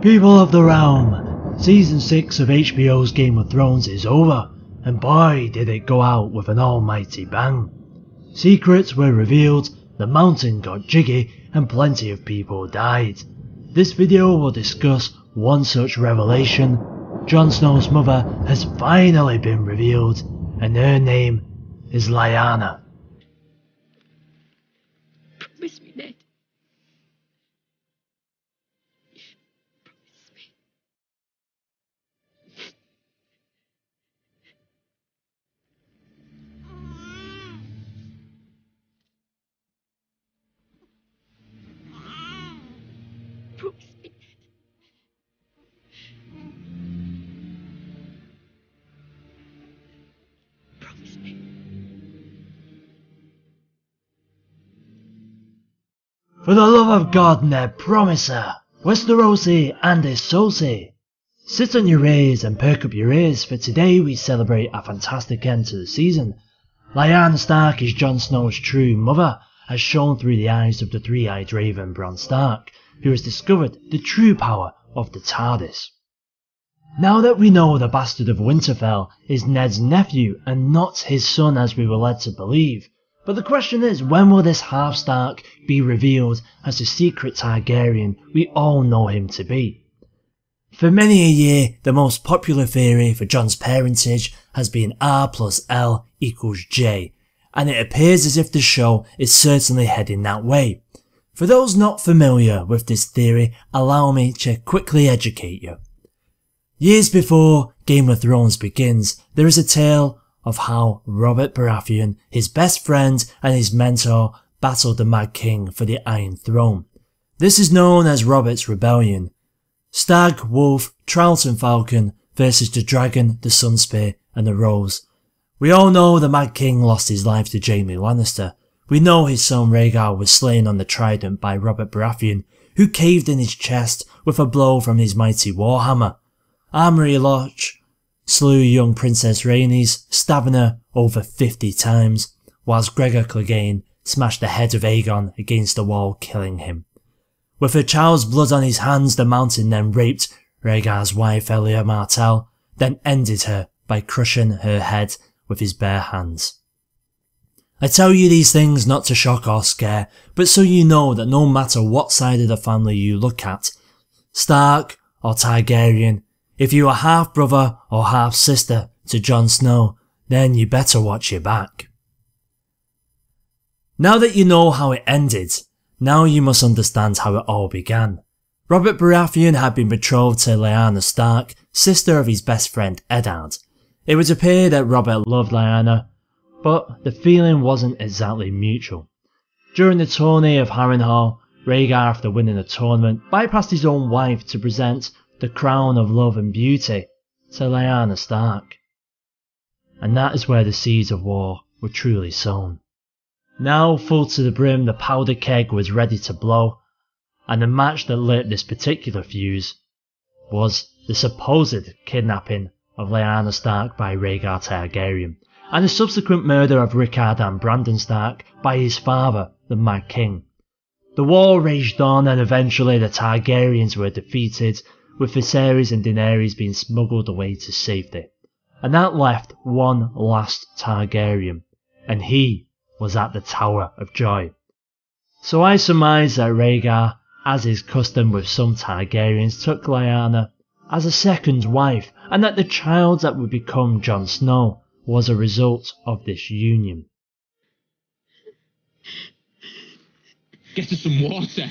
People of the Realm, Season 6 of HBO's Game of Thrones is over, and boy did it go out with an almighty bang. Secrets were revealed, the mountain got jiggy, and plenty of people died. This video will discuss one such revelation. Jon Snow's mother has finally been revealed, and her name is Lyanna. Promise me. For the love of God, Ned, promise her. Westerosi and Essosi. Sit on your ears and perk up your ears, for today we celebrate a fantastic end to the season. Lyanna Stark is Jon Snow's true mother, as shown through the eyes of the three-eyed raven Bran Stark, who has discovered the true power of the TARDIS. Now that we know the Bastard of Winterfell is Ned's nephew and not his son as we were led to believe, but the question is, when will this half Stark be revealed as the secret Targaryen we all know him to be? For many a year, the most popular theory for Jon's parentage has been R plus L equals J, and it appears as if the show is certainly heading that way. For those not familiar with this theory, allow me to quickly educate you. Years before Game of Thrones begins, there is a tale of how Robert Baratheon, his best friend and his mentor, battled the Mad King for the Iron Throne. This is known as Robert's Rebellion. Stag, Wolf, Trout and Falcon versus the Dragon, the Sunspear and the Rose. We all know the Mad King lost his life to Jaime Lannister. We know his son Rhaegar was slain on the Trident by Robert Baratheon, who caved in his chest with a blow from his mighty warhammer. Amory Lorch slew young Princess Rhaenys, stabbing her over 50 times, whilst Gregor Clegane smashed the head of Aegon against the wall, killing him. With her child's blood on his hands, the mountain then raped Rhaegar's wife Elia Martell, then ended her by crushing her head with his bare hands. I tell you these things not to shock or scare, but so you know that no matter what side of the family you look at, Stark or Targaryen, if you are half brother or half sister to Jon Snow, then you better watch your back. Now that you know how it ended, now you must understand how it all began. Robert Baratheon had been betrothed to Lyanna Stark, sister of his best friend Eddard. It would appear that Robert loved Lyanna, but the feeling wasn't exactly mutual. During the tourney of Harrenhal, Rhaegar after winning the tournament bypassed his own wife to present the crown of love and beauty to Lyanna Stark. And that is where the seeds of war were truly sown. Now full to the brim the powder keg was ready to blow, and the match that lit this particular fuse was the supposed kidnapping of Lyanna Stark by Rhaegar Targaryen, and the subsequent murder of Rickard and Brandon Stark by his father, the Mad King. The war raged on and eventually the Targaryens were defeated, with Viserys and Daenerys being smuggled away to safety. And that left one last Targaryen, and he was at the Tower of Joy. So I surmise that Rhaegar, as is custom with some Targaryens, took Lyanna as a second wife, and that the child that would become Jon Snow was a result of this union. Get us some water.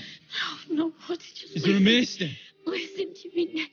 Oh, no, what did you Is there a listen? maester? Listen to me, Ned.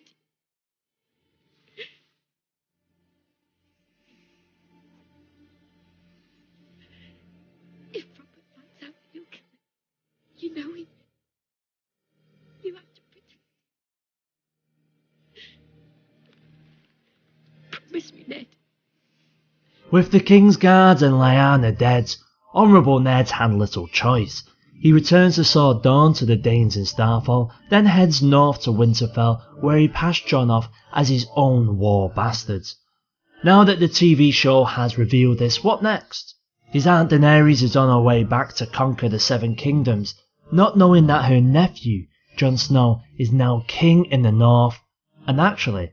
With the King's Guards and Lyanna dead, Honourable Ned had little choice. He returns to Sword Dawn to the Daynes in Starfall, then heads north to Winterfell, where he passed Jon off as his own war bastard. Now that the TV show has revealed this, what next? His Aunt Daenerys is on her way back to conquer the Seven Kingdoms, not knowing that her nephew Jon Snow is now king in the north and actually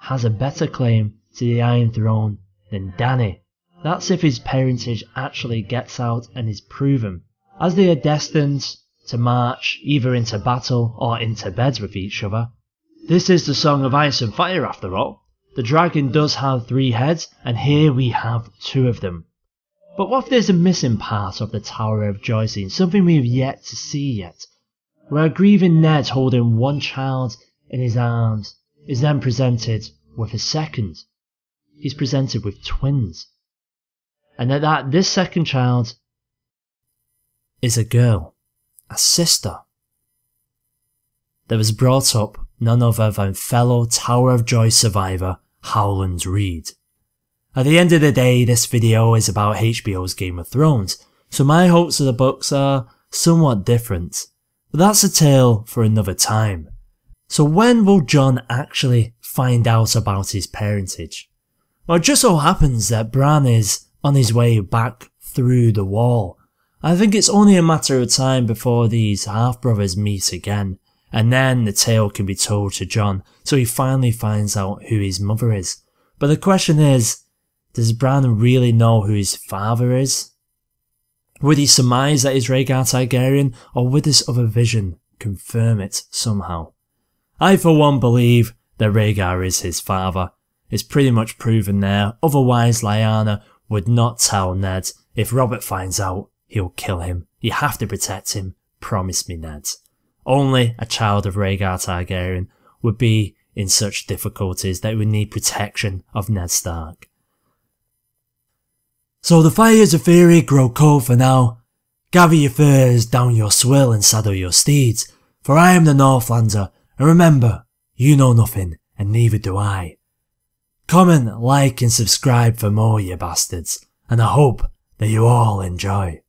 has a better claim to the Iron Throne than Dany. That's if his parentage actually gets out and is proven, as they are destined to march either into battle or into bed with each other. This is the Song of Ice and Fire after all. The dragon does have three heads, and here we have two of them. But what if there's a missing part of the Tower of Joy scene, something we have yet to see yet? Where a grieving Ned holding one child in his arms is then presented with a second. He's presented with twins. And at that, this second child is a girl, a sister, that was brought up none other than fellow Tower of Joy survivor Howland Reed. At the end of the day, this video is about HBO's Game of Thrones, so my hopes of the books are somewhat different. But that's a tale for another time. So when will Jon actually find out about his parentage? Well, it just so happens that Bran is on his way back through the wall. I think it's only a matter of time before these half-brothers meet again, and then the tale can be told to Jon, so he finally finds out who his mother is. But the question is, does Bran really know who his father is? Would he surmise that he's Rhaegar Targaryen, or would this other vision confirm it somehow? I for one believe that Rhaegar is his father. It's pretty much proven there, otherwise Lyanna would not tell Ned. If Robert finds out, he'll kill him. You have to protect him. Promise me, Ned. Only a child of Rhaegar Targaryen would be in such difficulties that would need protection of Ned Stark. So the fires of Fury grow cold for now. Gather your furs, down your swill and saddle your steeds, for I am the Northlander, and remember, you know nothing, and neither do I. Comment, like and subscribe for more, you bastards, and I hope that you all enjoy.